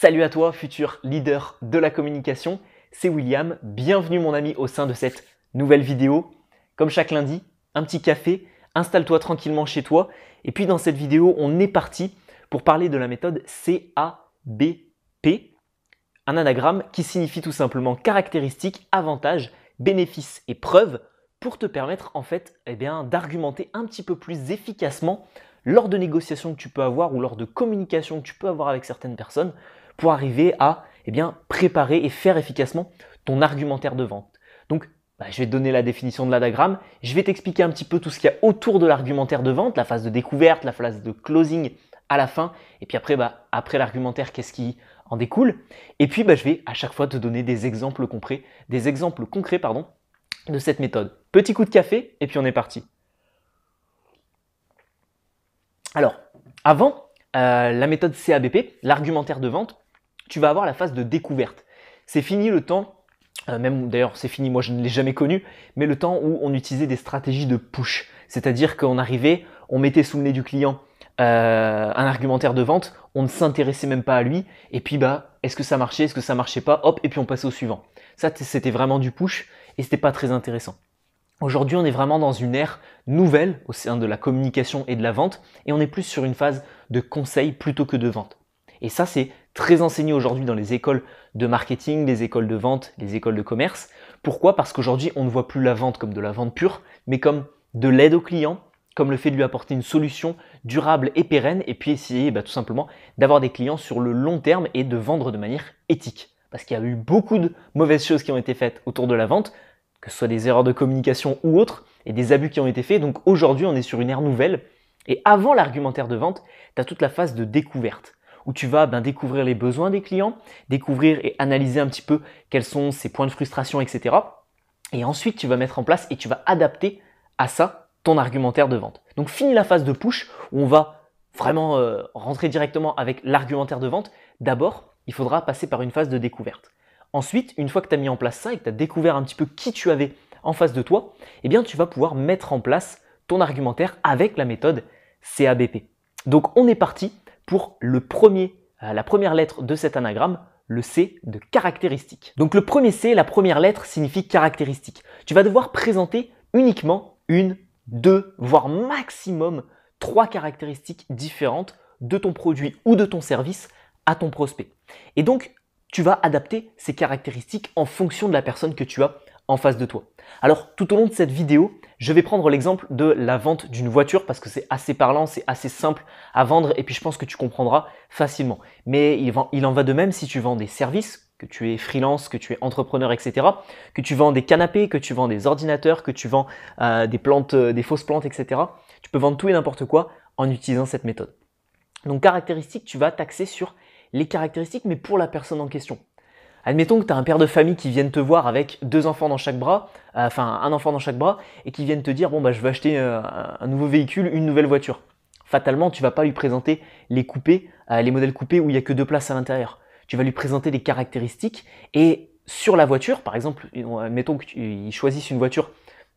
Salut à toi, futur leader de la communication. C'est William. Bienvenue mon ami au sein de cette nouvelle vidéo. Comme chaque lundi, un petit café, installe-toi tranquillement chez toi. Et puis dans cette vidéo, on est parti pour parler de la méthode CABP, un anagramme qui signifie tout simplement caractéristiques, avantages, bénéfices et preuves pour te permettre en fait eh d'argumenter un petit peu plus efficacement lors de négociations que tu peux avoir ou lors de communications que tu peux avoir avec certaines personnes pour arriver à eh bien, préparer et faire efficacement ton argumentaire de vente. Donc, bah, je vais te donner la définition de l'anagramme, je vais t'expliquer un petit peu tout ce qu'il y a autour de l'argumentaire de vente, la phase de découverte, la phase de closing à la fin, et puis après, bah, après l'argumentaire, qu'est-ce qui en découle. Et puis, bah, je vais à chaque fois te donner des exemples concrets, des exemples concrets de cette méthode. Petit coup de café, et puis on est parti. Alors, avant euh, la méthode CABP, l'argumentaire de vente, tu vas avoir la phase de découverte. C'est fini le temps, euh, même d'ailleurs c'est fini, moi je ne l'ai jamais connu, mais le temps où on utilisait des stratégies de push. C'est-à-dire qu'on arrivait, on mettait sous le nez du client euh, un argumentaire de vente, on ne s'intéressait même pas à lui, et puis bah, est-ce que ça marchait, est-ce que ça marchait pas, hop, et puis on passait au suivant. Ça, c'était vraiment du push, et c'était pas très intéressant. Aujourd'hui, on est vraiment dans une ère nouvelle au sein de la communication et de la vente, et on est plus sur une phase de conseil plutôt que de vente. Et ça, c'est très enseigné aujourd'hui dans les écoles de marketing, les écoles de vente, les écoles de commerce. Pourquoi? Parce qu'aujourd'hui, on ne voit plus la vente comme de la vente pure, mais comme de l'aide au client, comme le fait de lui apporter une solution durable et pérenne, et puis essayer bah, tout simplement d'avoir des clients sur le long terme et de vendre de manière éthique. Parce qu'il y a eu beaucoup de mauvaises choses qui ont été faites autour de la vente, que ce soit des erreurs de communication ou autres, et des abus qui ont été faits. Donc aujourd'hui, on est sur une ère nouvelle. Et avant l'argumentaire de vente, tu toute la phase de découverte où tu vas ben, découvrir les besoins des clients, découvrir et analyser un petit peu quels sont ses points de frustration, etc. Et ensuite, tu vas mettre en place et tu vas adapter à ça ton argumentaire de vente. Donc, fini la phase de push où on va vraiment euh, rentrer directement avec l'argumentaire de vente. D'abord, il faudra passer par une phase de découverte. Ensuite, une fois que tu as mis en place ça et que tu as découvert un petit peu qui tu avais en face de toi, eh bien, tu vas pouvoir mettre en place ton argumentaire avec la méthode CABP. Donc, on est parti pour le premier, euh, la première lettre de cet anagramme, le C de caractéristique. Donc le premier C, la première lettre signifie caractéristique. Tu vas devoir présenter uniquement une, deux, voire maximum trois caractéristiques différentes de ton produit ou de ton service à ton prospect. Et donc, tu vas adapter ces caractéristiques en fonction de la personne que tu as en face de toi. Alors tout au long de cette vidéo, je vais prendre l'exemple de la vente d'une voiture parce que c'est assez parlant, c'est assez simple à vendre et puis je pense que tu comprendras facilement. Mais il en va de même si tu vends des services, que tu es freelance, que tu es entrepreneur, etc., que tu vends des canapés, que tu vends des ordinateurs, que tu vends euh, des plantes, euh, des fausses plantes, etc. Tu peux vendre tout et n'importe quoi en utilisant cette méthode. Donc caractéristiques, tu vas taxer sur les caractéristiques, mais pour la personne en question. Admettons que tu as un père de famille qui vienne te voir avec deux enfants dans chaque bras, euh, enfin un enfant dans chaque bras, et qui vienne te dire bon bah je veux acheter euh, un nouveau véhicule, une nouvelle voiture. Fatalement, tu vas pas lui présenter les coupés, euh, les modèles coupés où il y a que deux places à l'intérieur. Tu vas lui présenter des caractéristiques et sur la voiture, par exemple, admettons qu'il choisisse une voiture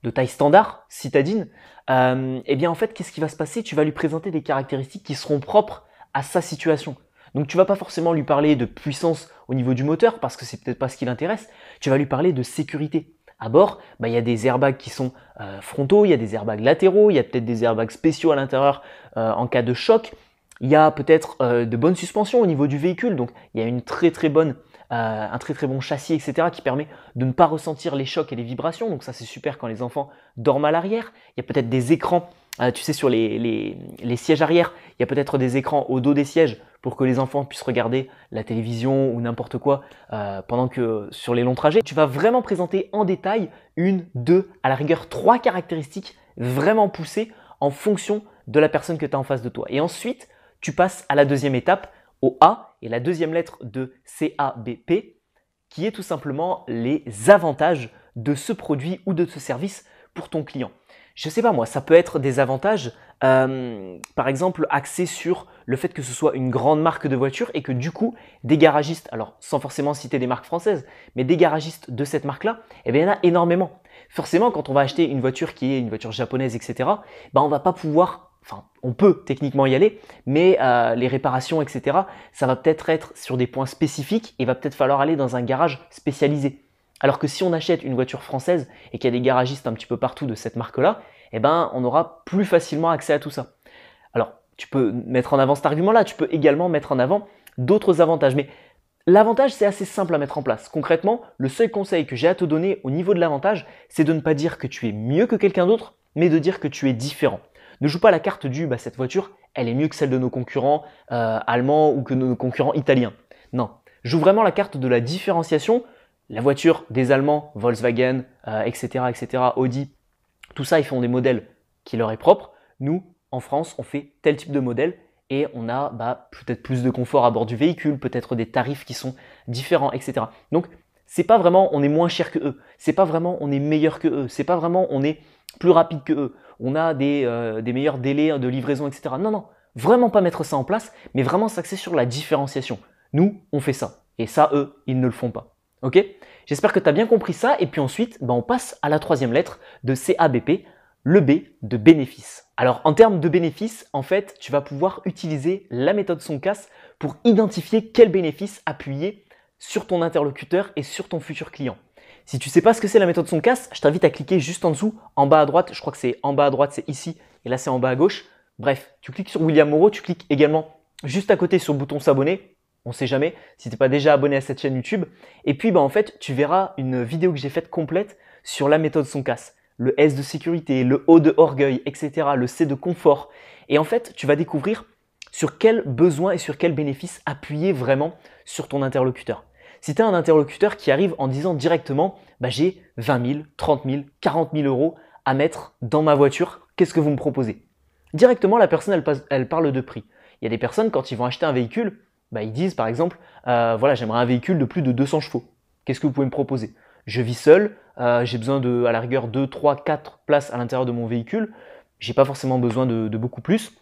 de taille standard, citadine, eh bien en fait, qu'est-ce qui va se passer? Tu vas lui présenter des caractéristiques qui seront propres à sa situation. Donc tu vas pas forcément lui parler de puissance au niveau du moteur parce que c'est peut-être pas ce qui l'intéresse. Tu vas lui parler de sécurité. À bord, bah, il y a des airbags qui sont euh, frontaux, il y a des airbags latéraux, il y a peut-être des airbags spéciaux à l'intérieur euh, en cas de choc. Il y a peut-être euh, de bonnes suspensions au niveau du véhicule, donc il y a une très très bonne, un très très bon châssis, etc., qui permet de ne pas ressentir les chocs et les vibrations. Donc ça c'est super quand les enfants dorment à l'arrière. Il y a peut-être des écrans ah, tu sais, sur les, sièges arrière, il y a peut-être des écrans au dos des sièges pour que les enfants puissent regarder la télévision ou n'importe quoi euh, pendant que sur les longs trajets. Tu vas vraiment présenter en détail une, deux, à la rigueur trois caractéristiques vraiment poussées en fonction de la personne que tu as en face de toi. Et ensuite, tu passes à la deuxième étape, au A, et la deuxième lettre de CABP, qui est tout simplement les avantages de ce produit ou de ce service pour ton client je sais pas moi, ça peut être des avantages, euh, par exemple, axés sur le fait que ce soit une grande marque de voiture et que du coup, des garagistes, alors sans forcément citer des marques françaises, mais des garagistes de cette marque-là, eh bien, il y en a énormément. Forcément, quand on va acheter une voiture qui est une voiture japonaise, etc., ben, on va pas pouvoir enfin, on peut techniquement y aller, mais euh, les réparations, etc., ça va peut-être être sur des points spécifiques et va peut-être falloir aller dans un garage spécialisé. Alors que si on achète une voiture française et qu'il y a des garagistes un petit peu partout de cette marque-là, eh ben, on aura plus facilement accès à tout ça. Alors, tu peux mettre en avant cet argument-là, tu peux également mettre en avant d'autres avantages. Mais l'avantage, c'est assez simple à mettre en place. Concrètement, le seul conseil que j'ai à te donner au niveau de l'avantage, c'est de ne pas dire que tu es mieux que quelqu'un d'autre, mais de dire que tu es différent. Ne joue pas la carte du bah, cette voiture, elle est mieux que celle de nos concurrents euh, allemands ou que nos concurrents italiens. Non, joue vraiment la carte de la différenciation. La voiture des Allemands, Volkswagen, etc., euh, etc., Audi, tout ça, ils font des modèles qui leur est propre. Nous, en France, on fait tel type de modèle et on a bah, peut-être plus de confort à bord du véhicule, peut-être des tarifs qui sont différents, etc. Donc, c'est pas vraiment on est moins cher que eux, c'est pas vraiment on est meilleur que eux, c'est pas vraiment on est plus rapide que eux, on a des, euh, des meilleurs délais de livraison, etc. Non, non, vraiment pas mettre ça en place, mais vraiment s'axer sur la différenciation. Nous, on fait ça. Et ça, eux, ils ne le font pas. Ok? J'espère que tu as bien compris ça. Et puis ensuite, bah, on passe à la troisième lettre de CABP, le B de bénéfice. Alors en termes de bénéfice, en fait, tu vas pouvoir utiliser la méthode Soncas pour identifier quel bénéfice appuyer sur ton interlocuteur et sur ton futur client. Si tu ne sais pas ce que c'est la méthode Soncas, je t'invite à cliquer juste en dessous, en bas à droite. Je crois que c'est en bas à droite, c'est ici, et là c'est en bas à gauche. Bref, tu cliques sur William Moreau, tu cliques également juste à côté sur le bouton s'abonner. On ne sait jamais si tu n'es pas déjà abonné à cette chaîne YouTube. Et puis bah, en fait, tu verras une vidéo que j'ai faite complète sur la méthode Soncas le S de sécurité, le O de orgueil, etc., le C de confort. Et en fait, tu vas découvrir sur quel besoin et sur quel bénéfice appuyer vraiment sur ton interlocuteur. Si tu as un interlocuteur qui arrive en disant directement bah, j'ai 20 000, 30 000, 40 000 euros à mettre dans ma voiture, qu'est-ce que vous me proposez? Directement, la personne, elle, parle de prix. Il y a des personnes, quand ils vont acheter un véhicule, bah, ils disent par exemple euh, voilà, j'aimerais un véhicule de plus de 200 chevaux. Qu'est-ce que vous pouvez me proposer? Je vis seul, euh, j'ai besoin de, à la rigueur, 2, 3, 4 places à l'intérieur de mon véhicule. J'ai pas forcément besoin de, beaucoup plus,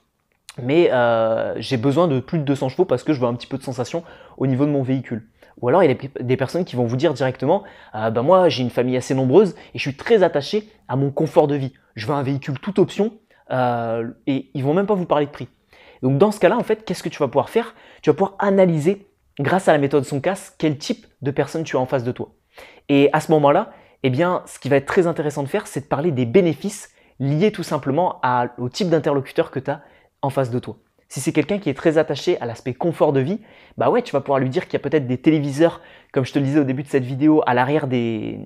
mais euh, j'ai besoin de plus de 200 chevaux parce que je veux un petit peu de sensation au niveau de mon véhicule. Ou alors il y a des personnes qui vont vous dire directement, bah moi j'ai une famille assez nombreuse et je suis très attaché à mon confort de vie. Je veux un véhicule toute option et ils vont même pas vous parler de prix. Donc dans ce cas-là, en fait, qu'est-ce que tu vas pouvoir faire? Tu vas pouvoir analyser, grâce à la méthode Soncas, quel type de personne tu as en face de toi. Et à ce moment-là, eh bien, ce qui va être très intéressant de faire, c'est de parler des bénéfices liés tout simplement au type d'interlocuteur que tu as en face de toi. Si c'est quelqu'un qui est très attaché à l'aspect confort de vie, bah ouais, tu vas pouvoir lui dire qu'il y a peut-être des téléviseurs, comme je te le disais au début de cette vidéo, à l'arrière des,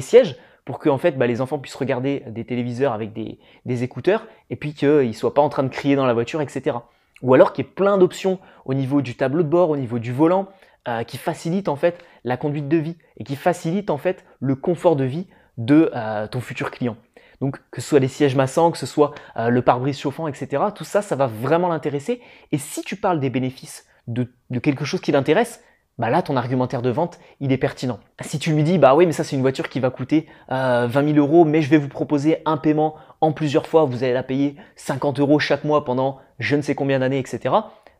sièges, pour que en fait, bah, les enfants puissent regarder des téléviseurs avec des, écouteurs, et puis qu'ils ne soient pas en train de crier dans la voiture, etc. Ou alors qu'il y ait plein d'options au niveau du tableau de bord, au niveau du volant, euh, qui facilite en fait la conduite de vie et qui facilite en fait le confort de vie de euh, ton futur client. Donc que ce soit les sièges massants, que ce soit euh, le pare-brise chauffant, etc. Tout ça, ça va vraiment l'intéresser. Et si tu parles des bénéfices de, quelque chose qui l'intéresse, bah là, ton argumentaire de vente, il est pertinent. Si tu lui dis, bah oui, mais ça, c'est une voiture qui va coûter 20 000 euros, mais je vais vous proposer un paiement en plusieurs fois, vous allez la payer 50 euros chaque mois pendant je ne sais combien d'années, etc.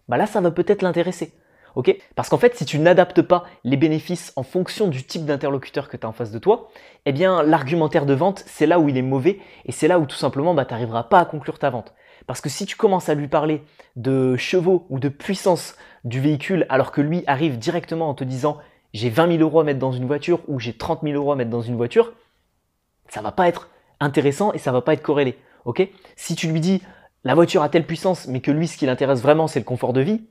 Bah là, ça va peut-être l'intéresser. Parce qu'en fait, si tu n'adaptes pas les bénéfices en fonction du type d'interlocuteur que tu as en face de toi, eh bien, l'argumentaire de vente, c'est là où il est mauvais et c'est là où tout simplement, bah, tu n'arriveras pas à conclure ta vente. Parce que si tu commences à lui parler de chevaux ou de puissance du véhicule alors que lui arrive directement en te disant j'ai 20 000 euros à mettre dans une voiture ou j'ai 30 000 euros à mettre dans une voiture, ça va pas être intéressant et ça va pas être corrélé. Ok? Si tu lui dis la voiture a telle puissance mais que lui ce qui l'intéresse vraiment c'est le confort de vie,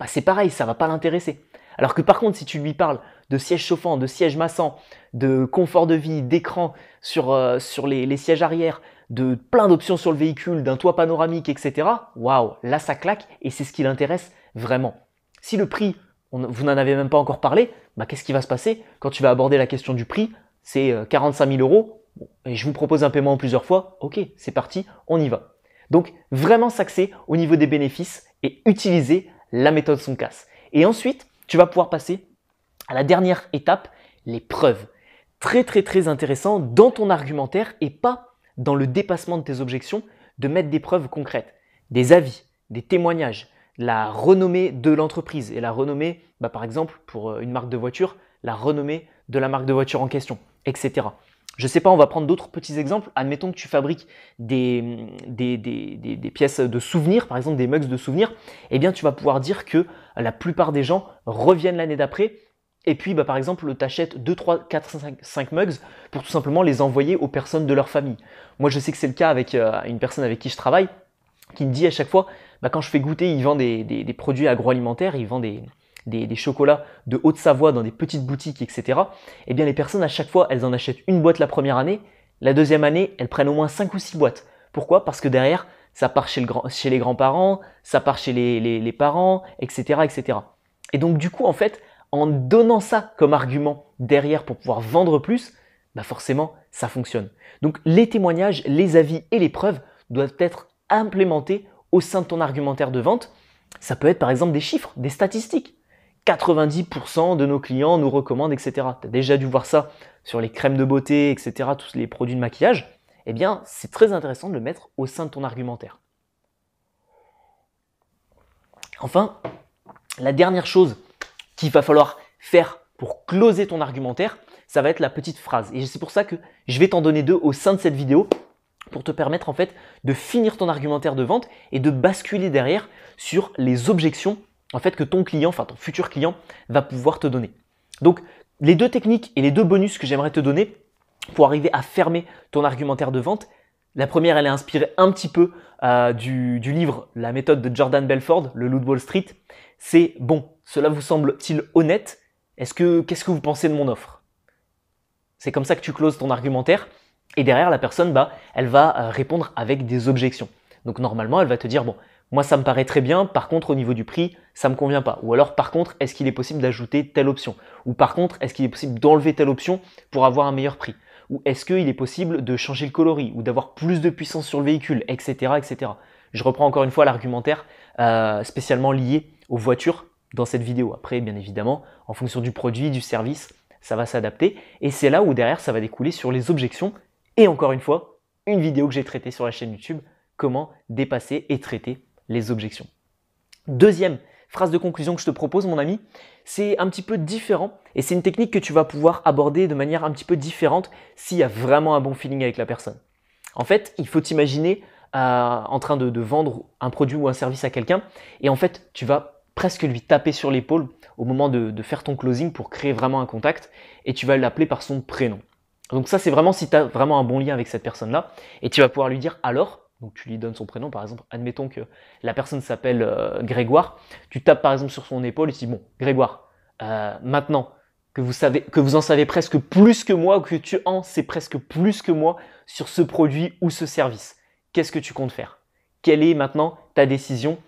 bah, c'est pareil, ça va pas l'intéresser. Alors que par contre, si tu lui parles de siège chauffant, de siège massant, de confort de vie, d'écran sur, euh, sur les, sièges arrière, de plein d'options sur le véhicule, d'un toit panoramique, etc., waouh, là ça claque et c'est ce qui l'intéresse vraiment. Si le prix, vous n'en avez même pas encore parlé, bah, qu'est-ce qui va se passer quand tu vas aborder la question du prix? C'est 45 euh, 000 euros et je vous propose un paiement en plusieurs fois. Ok, c'est parti, on y va. Donc vraiment s'axer au niveau des bénéfices et utiliser la méthode son casse. Et ensuite, tu vas pouvoir passer à la dernière étape, les preuves. Très très très intéressant dans ton argumentaire et pas dans le dépassement de tes objections, de mettre des preuves concrètes, des avis, des témoignages, la renommée de l'entreprise et la renommée, bah, par exemple pour euh, une marque de voiture, la renommée de la marque de voiture en question, etc. Je sais pas, on va prendre d'autres petits exemples. Admettons que tu fabriques des, des, pièces de souvenirs, par exemple des mugs de souvenirs. Eh bien, tu vas pouvoir dire que la plupart des gens reviennent l'année d'après. Et puis, bah, par exemple, tu achètes 2, 3, 4, 5, 5, mugs pour tout simplement les envoyer aux personnes de leur famille. Moi, je sais que c'est le cas avec euh, une personne avec qui je travaille qui me dit à chaque fois, bah, quand je fais goûter, il vend des, des produits agroalimentaires, il vend des, des, chocolats de Haute-Savoie dans des petites boutiques, etc., eh bien les personnes à chaque fois, elles en achètent une boîte la première année, la deuxième année, elles prennent au moins 5 ou 6 boîtes. Pourquoi? Parce que derrière, ça part chez, le grand, chez les grands-parents, ça part chez les, les, parents, etc., etc. Et donc du coup, en fait, en donnant ça comme argument derrière pour pouvoir vendre plus, bah forcément, ça fonctionne. Donc les témoignages, les avis et les preuves doivent être implémentés au sein de ton argumentaire de vente. Ça peut être par exemple des chiffres, des statistiques. 90% de nos clients nous recommandent, etc. Tu as déjà dû voir ça sur les crèmes de beauté, etc., tous les produits de maquillage. Eh bien, c'est très intéressant de le mettre au sein de ton argumentaire. Enfin, la dernière chose qu'il va falloir faire pour closer ton argumentaire, ça va être la petite phrase. Et c'est pour ça que je vais t'en donner deux au sein de cette vidéo pour te permettre en fait de finir ton argumentaire de vente et de basculer derrière sur les objections en fait que ton client, enfin ton futur client, va pouvoir te donner. Donc les deux techniques et les deux bonus que j'aimerais te donner pour arriver à fermer ton argumentaire de vente, la première, elle est inspirée un petit peu euh, du, livre La méthode de Jordan Belford, le Loot Wall Street. C'est bon, cela vous semble-t-il honnête? Est-ce que qu'est-ce que vous pensez de mon offre? C'est comme ça que tu closes ton argumentaire. Et derrière, la personne, bah, elle va euh, répondre avec des objections. Donc normalement, elle va te dire bon, moi ça me paraît très bien, par contre au niveau du prix, ça me convient pas. Ou alors par contre, est-ce qu'il est possible d'ajouter telle option? Ou par contre, est-ce qu'il est possible d'enlever telle option pour avoir un meilleur prix? Ou est-ce qu'il est possible de changer le coloris? Ou d'avoir plus de puissance sur le véhicule, etc. etc. Je reprends encore une fois l'argumentaire euh, spécialement lié aux voitures dans cette vidéo. Après, bien évidemment, en fonction du produit, du service, ça va s'adapter. Et c'est là où derrière, ça va découler sur les objections. Et encore une fois, une vidéo que j'ai traitée sur la chaîne YouTube, comment dépasser et traiter les objections. Deuxième phrase de conclusion que je te propose, mon ami, c'est un petit peu différent et c'est une technique que tu vas pouvoir aborder de manière un petit peu différente s'il y a vraiment un bon feeling avec la personne. En fait, il faut t'imaginer euh, en train de, vendre un produit ou un service à quelqu'un et en fait, tu vas presque lui taper sur l'épaule au moment de, faire ton closing pour créer vraiment un contact et tu vas l'appeler par son prénom. Donc ça, c'est vraiment si tu as vraiment un bon lien avec cette personne-là et tu vas pouvoir lui dire alors, donc tu lui donnes son prénom, par exemple, admettons que la personne s'appelle euh, Grégoire, tu tapes par exemple sur son épaule et tu dis, bon, Grégoire, euh, maintenant que vous, que vous en savez presque plus que moi, ou que tu en sais presque plus que moi sur ce produit ou ce service, qu'est-ce que tu comptes faire? Quelle est maintenant ta décision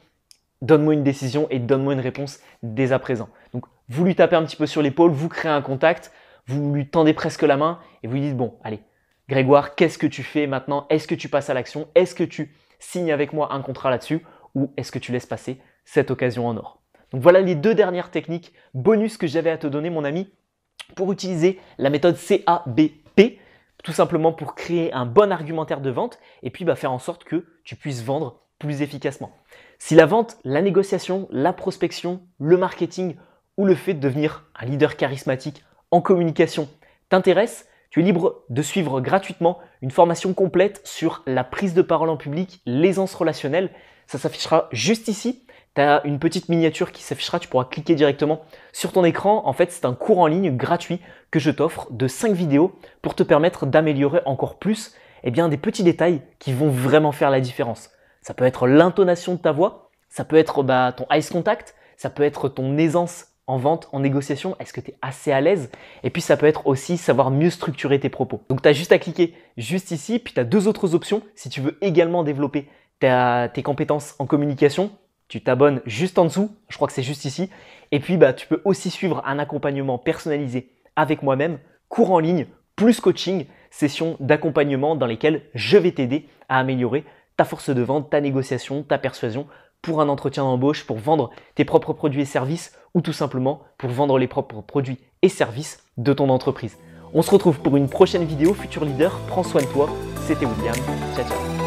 Donne-moi une décision et donne-moi une réponse dès à présent. Donc vous lui tapez un petit peu sur l'épaule, vous créez un contact, vous lui tendez presque la main et vous lui dites, bon, allez, Grégoire, qu'est-ce que tu fais maintenant? Est-ce que tu passes à l'action? Est-ce que tu signes avec moi un contrat là-dessus? Ou est-ce que tu laisses passer cette occasion en or? Donc voilà les deux dernières techniques bonus que j'avais à te donner, mon ami, pour utiliser la méthode CABP, tout simplement pour créer un bon argumentaire de vente et puis bah, faire en sorte que tu puisses vendre plus efficacement. Si la vente, la négociation, la prospection, le marketing ou le fait de devenir un leader charismatique en communication t'intéresse, tu es libre de suivre gratuitement une formation complète sur la prise de parole en public, l'aisance relationnelle. Ça s'affichera juste ici. Tu as une petite miniature qui s'affichera, tu pourras cliquer directement sur ton écran. En fait, c'est un cours en ligne gratuit que je t'offre de 5 vidéos pour te permettre d'améliorer encore plus eh bien, des petits détails qui vont vraiment faire la différence. Ça peut être l'intonation de ta voix, ça peut être bah, ton ice contact, ça peut être ton aisance en vente, en négociation Est-ce que tu es assez à l'aise? Et puis ça peut être aussi savoir mieux structurer tes propos. Donc tu as juste à cliquer juste ici, puis tu as deux autres options. Si tu veux également développer tes compétences en communication, tu t'abonnes juste en dessous, je crois que c'est juste ici. Et puis bah, tu peux aussi suivre un accompagnement personnalisé avec moi-même, cours en ligne, plus coaching, sessions d'accompagnement dans lesquelles je vais t'aider à améliorer ta force de vente, ta négociation, ta persuasion pour un entretien d'embauche, pour vendre tes propres produits et services ou tout simplement pour vendre les propres produits et services de ton entreprise. On se retrouve pour une prochaine vidéo Futur Leader. Prends soin de toi. C'était William. Ciao ciao.